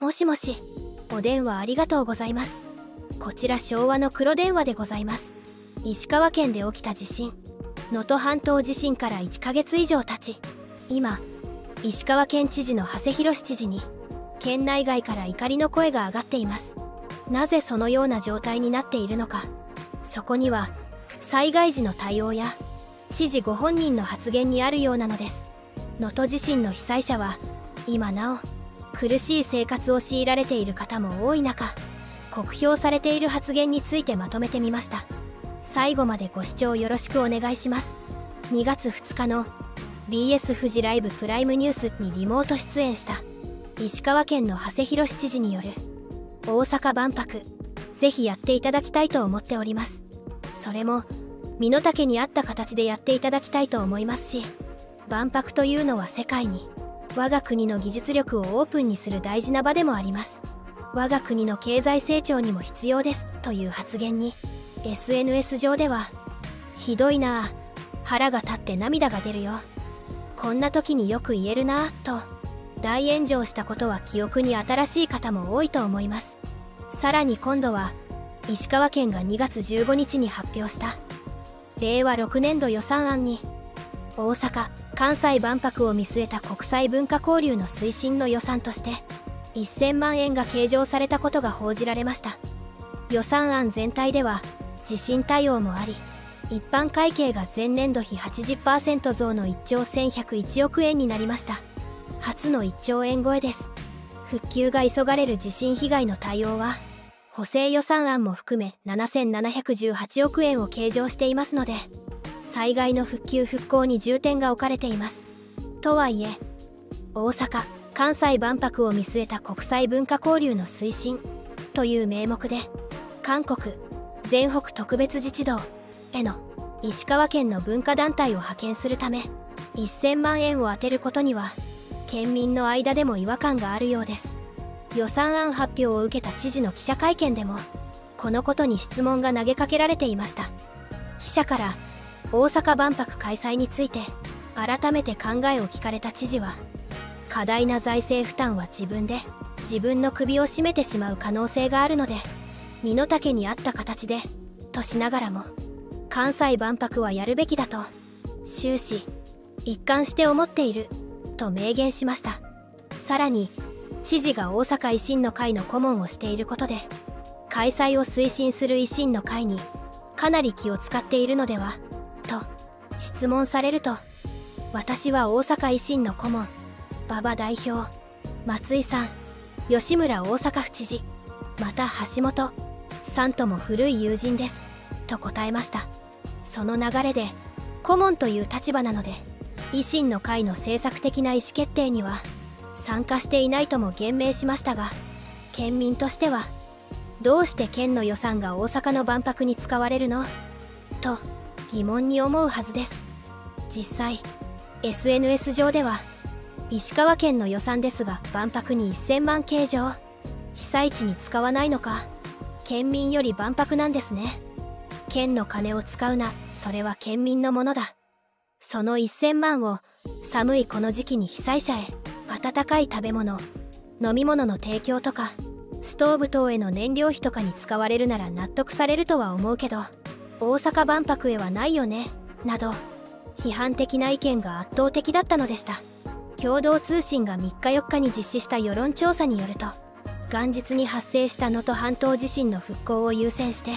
もしもしお電話ありがとうございます。こちら昭和の黒電話でございます。石川県で起きた地震。能登半島地震から1ヶ月以上経ち今石川県知事の長谷博知事に県内外から怒りの声が上がっています。なぜそのような状態になっているのか。そこには災害時の対応や知事ご本人の発言にあるようなのです。能登地震の被災者は今なお苦しい生活を強いられている方も多い中酷評されている発言についてまとめてみました。最後までご視聴よろしくお願いします。2月2日の BS 富士ライブプライムニュースにリモート出演した石川県の長谷博知事による大阪万博ぜひやっていただきたいと思っております。それも身の丈に合った形でやっていただきたいと思いますし万博というのは世界に我が国の技術力をオープンにする大事な場でもあります。我が国の経済成長にも必要ですという発言に SNS 上ではひどいな腹が立って涙が出るよ。こんな時によく言えるなと大炎上したことは記憶に新しい方も多いと思います。さらに今度は石川県が2月15日に発表した。令和6年度予算案に大阪・関西万博を見据えた国際文化交流の推進の予算として1000万円が計上されたことが報じられました。予算案全体では地震対応もあり一般会計が前年度比80%増の1兆1101億円になりました。初の1兆円超えです。復旧が急がれる地震被害の対応は補正予算案も含め7718億円を計上していますので災害の復旧復興に重点が置かれています。とはいえ大阪・関西万博を見据えた国際文化交流の推進という名目で韓国全北特別自治道への石川県の文化団体を派遣するため1000万円を充てることには県民の間でも違和感があるようです。予算案発表を受けた知事の記者会見でもこのことに質問が投げかけられていました。記者から大阪万博開催について改めて考えを聞かれた知事は過大な財政負担は自分で自分の首を絞めてしまう可能性があるので身の丈に合った形でとしながらも関西万博はやるべきだと終始一貫して思っていると明言しました。さらに知事が大阪維新の会の顧問をしていることで開催を推進する維新の会にかなり気を使っているのではと質問されると私は大阪維新の顧問馬場代表松井さん吉村大阪府知事また橋本さんとも古い友人ですと答えました。その流れで顧問という立場なので維新の会の政策的な意思決定には参加していないとも言明しましたが県民としてはどうして県の予算が大阪の万博に使われるの？と疑問に思うはずです。実際 SNS 上では石川県の予算ですが万博に1000万計上被災地に使わないのか県民より万博なんですね。県の金を使うなそれは県民のものだ。その1000万を寒いこの時期に被災者へ温かい食べ物飲み物の提供とかストーブ等への燃料費とかに使われるなら納得されるとは思うけど大阪万博へはないよねなど批判的な意見が圧倒的だったのでした。共同通信が3日4日に実施した世論調査によると元日に発生した能登半島地震の復興を優先して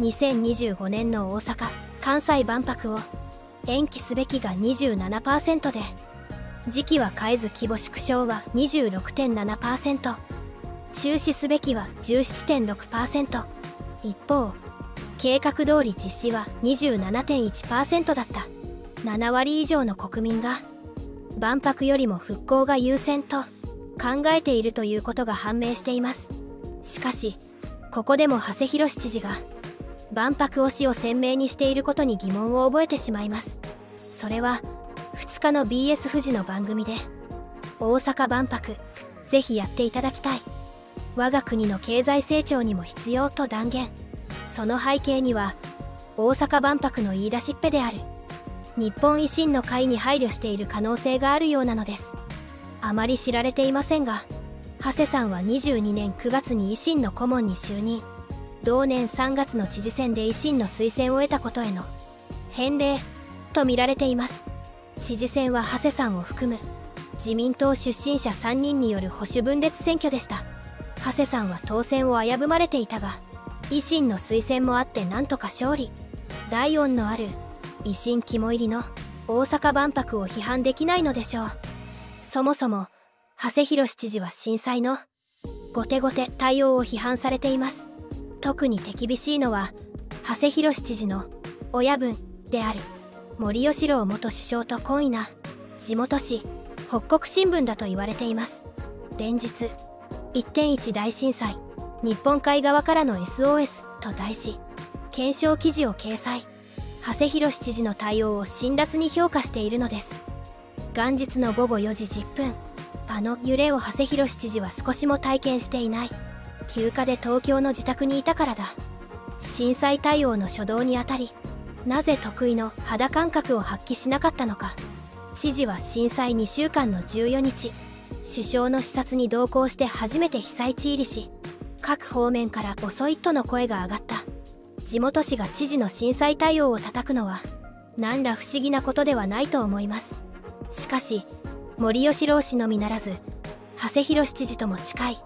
2025年の大阪・関西万博を延期すべきが27%で時期は変えず規模縮小は26.7%中止すべきは17.6%一方計画通り実施は27.1%だった。7割以上の国民が万博よりも復興が優先と考えているということが判明しています。しかしここでも長谷博知事が万博推しを鮮明にしていることに疑問を覚えてしまいます。それは2日の BS 富士の番組で大阪万博ぜひやっていただきたい。我が国の経済成長にも必要と断言。その背景には大阪万博の言い出しっぺである日本維新の会に配慮している可能性があるようなのです。あまり知られていませんが長谷さんは22年9月に維新の顧問に就任。同年3月の知事選で維新の推薦を得たことへの返礼と見られています。知事選は長谷さんを含む自民党出身者3人による保守分裂選挙でした。長谷さんは当選を危ぶまれていたが維新の推薦もあってなんとか勝利。大恩のある維新肝入りの大阪万博を批判できないのでしょう。そもそも長谷博知事は震災の後手後手対応を批判されています。特に手厳しいのは長谷博知事の親分である森喜朗元首相と懇意な地元紙北国新聞だと言われています。連日1.1大震災。日本海側からの SOS と題し検証記事を掲載。長谷博知事の対応を辛辣に評価しているのです。元日の午後4時10分あの揺れを長谷博知事は少しも体験していない。休暇で東京の自宅にいたからだ。震災対応の初動にあたりなぜ得意の肌感覚を発揮しなかったのか。知事は震災2週間の14日首相の視察に同行して初めて被災地入りし各方面から遅いとの声が上がった。地元紙が知事の震災対応を叩くのは何ら不思議なことではないと思います。しかし森喜朗氏のみならず長谷博知事とも近い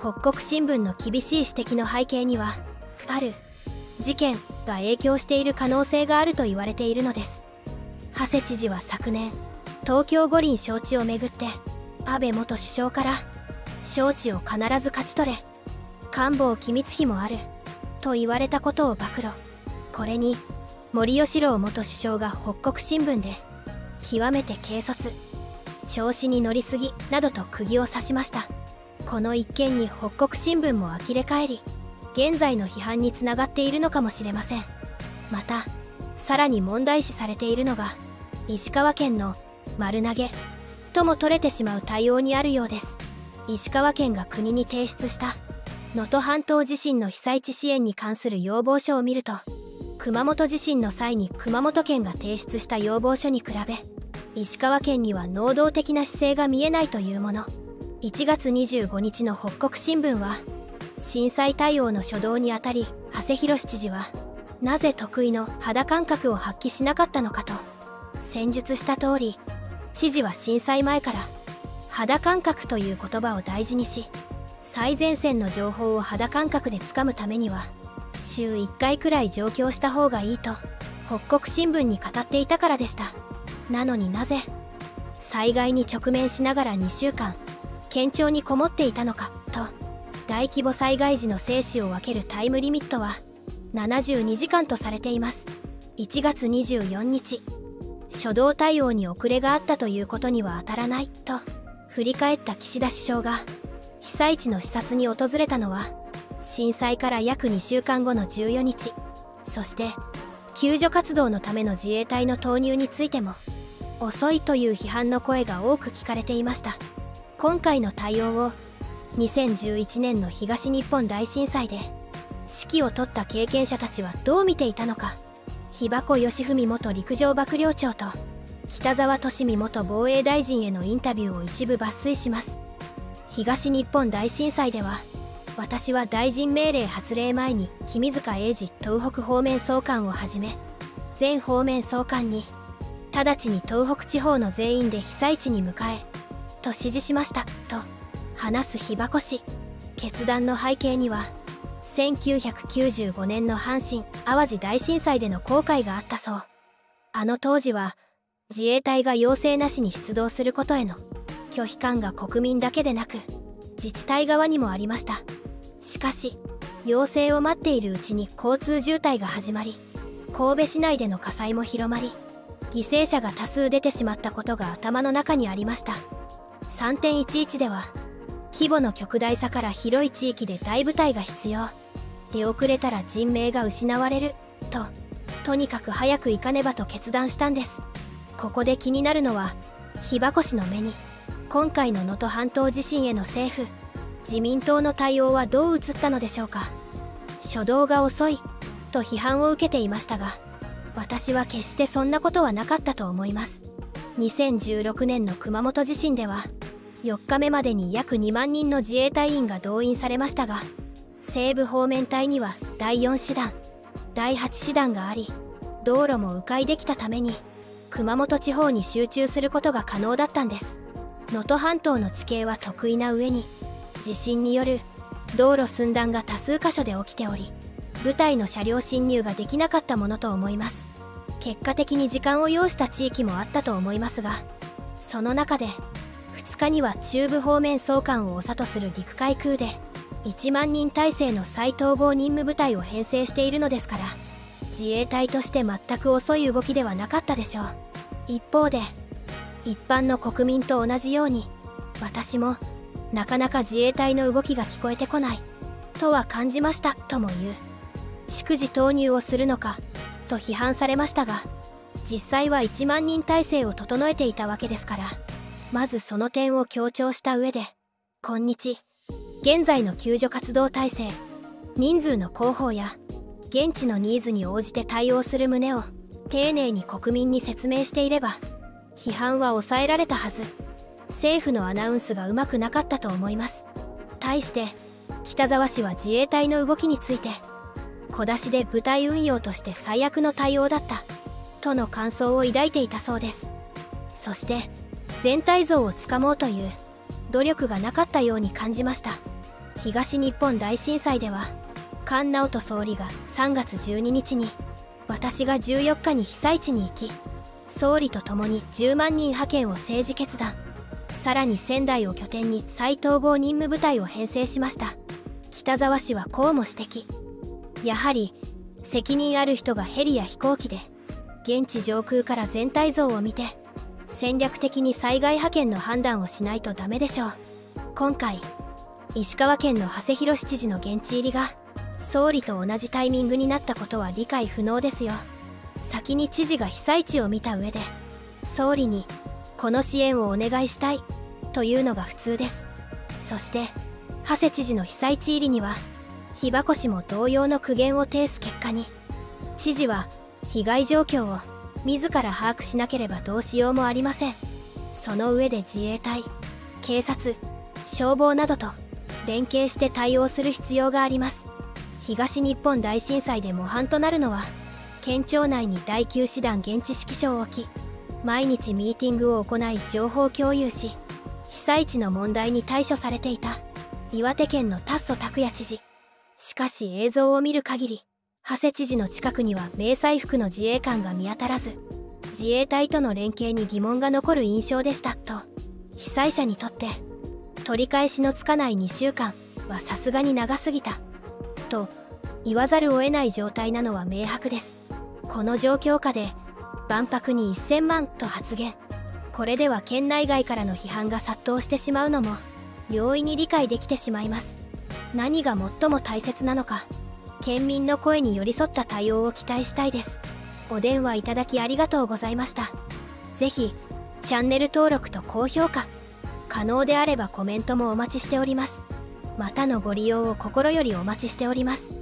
北国新聞の厳しい指摘の背景にはある事件が影響している可能性があると言われているのです。長谷知事は昨年東京五輪招致をめぐって安倍元首相から招致を必ず勝ち取れ官房機密費もあると言われたことを暴露。これに森喜朗元首相が北国新聞で極めて軽率調子に乗りすぎなどと釘を刺しました。この一件に北国新聞も呆れ返り現在の批判につながっているのかもしれません。またさらに問題視されているのが石川県の丸投げとも取れてしまう対応にあるようです。石川県が国に提出した能登半島地震の被災地支援に関する要望書を見ると熊本地震の際に熊本県が提出した要望書に比べ石川県には能動的な姿勢が見えないというもの。1月25日の北国新聞は震災対応の初動にあたり長谷博知事はなぜ得意の肌感覚を発揮しなかったのかと戦術した通り知事は震災前から肌感覚という言葉を大事にし最前線の情報を肌感覚でつかむためには週1回くらい上京した方がいいと北国新聞に語っていたからでした。なのになぜ災害に直面しながら2週間県庁にこもっていたのかと大規模災害時の生死を分けるタイムリミットは72時間とされています。1月24日初動対応に遅れがあったということには当たらないと振り返った岸田首相が被災地の視察に訪れたのは震災から約2週間後の14日。そして救助活動のための自衛隊の投入についても遅いという批判の声が多く聞かれていました。今回の対応を2011年の東日本大震災で指揮を執った経験者たちはどう見ていたのか日箱義文元陸上幕僚長と北沢利美元防衛大臣へのインタビューを一部抜粋します。東日本大震災では私は大臣命令発令前に君塚英治東北方面総監をはじめ全方面総監に直ちに東北地方の全員で被災地に向かえと指示しましたと話す日箱氏決断の背景には1995年の阪神・淡路大震災での後悔があったそう。あの当時は自衛隊が要請なしに出動することへの拒否感が国民だけでなく自治体側にもありました。しかし要請を待っているうちに交通渋滞が始まり神戸市内での火災も広まり犠牲者が多数出てしまったことが頭の中にありました。3.11では規模の極大さから広い地域で大部隊が必要。出遅れたら人命が失われる。ととにかく早く行かねばと決断したんです。ここで気になるのは被爆氏の目に今回の能登半島地震への政府自民党の対応はどう映ったのでしょうか。初動が遅いと批判を受けていましたが私は決してそんなことはなかったと思います。2016年の熊本地震では4日目までに約2万人の自衛隊員が動員されましたが西部方面隊には第4師団第8師団があり道路も迂回できたために熊本地方に集中することが可能だったんです。能登半島の地形は得意な上に地震による道路寸断が多数箇所で起きており部隊の車両侵入ができなかったものと思います。結果的に時間を要した地域もあったと思いますがその中で2日には中部方面総監を長とする陸海空で1万人体制の再統合任務部隊を編成しているのですから自衛隊として全く遅い動きではなかったでしょう。一方で一般の国民と同じように私もなかなか自衛隊の動きが聞こえてこないとは感じましたとも言う。逐次投入をするのかと批判されましたが実際は1万人体制を整えていたわけですからまずその点を強調した上で今日現在の救助活動体制人数の広報や現地のニーズに応じて対応する旨を丁寧に国民に説明していれば批判は抑えられたはず。政府のアナウンスがうまくなかったと思います。対して北沢氏は自衛隊の動きについて小出しで部隊運用として最悪の対応だったとの感想を抱いていたそうです。そして全体像をつかもうという努力がなかったように感じました。東日本大震災では菅直人総理が3月12日に私が14日に被災地に行き総理と共に10万人派遣を政治決断。さらに仙台を拠点に再統合任務部隊を編成しました。北沢氏はこうも指摘。やはり責任ある人がヘリや飛行機で現地上空から全体像を見て戦略的に災害派遣の判断をしないとダメでしょう。今回石川県の長谷博知事の現地入りが総理と同じタイミングになったことは理解不能ですよ。先に知事が被災地を見た上で総理にこの支援をお願いしたいというのが普通です。そして長谷知事の被災地入りには被爆市も同様の苦言を呈す結果に知事は被害状況を自ら把握しなければどうしようもありません。その上で自衛隊警察消防などと連携して対応する必要があります。東日本大震災で模範となるのは県庁内に第9師団現地指揮所を置き毎日ミーティングを行い情報共有し被災地の問題に対処されていた岩手県の達祖拓也知事。しかし映像を見る限り長谷知事の近くには迷彩服の自衛官が見当たらず自衛隊との連携に疑問が残る印象でしたと被災者にとって取り返しのつかない2週間はさすがに長すぎたと言わざるを得ない状態なのは明白です。この状況下で万博に1000万と発言。これでは県内外からの批判が殺到してしまうのも容易に理解できてしまいます。何が最も大切なのか県民の声に寄り添った対応を期待したいです。お電話いただきありがとうございました。是非チャンネル登録と高評価可能であればコメントもお待ちしております。またのご利用を心よりお待ちしております。